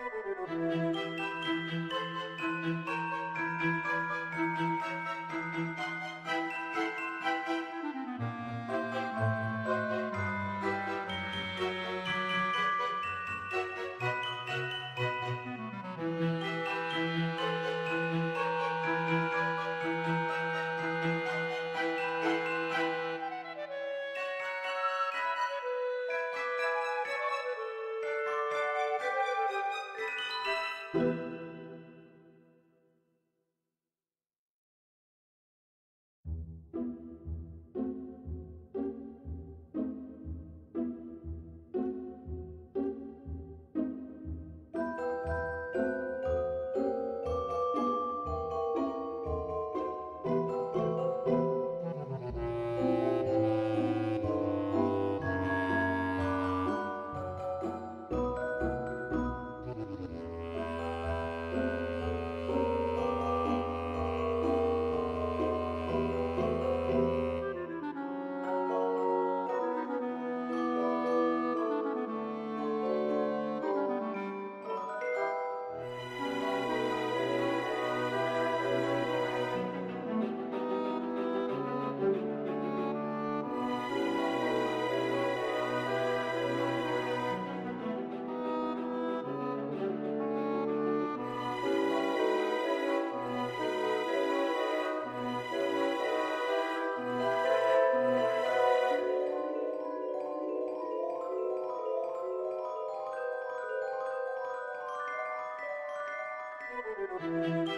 Thank you. Música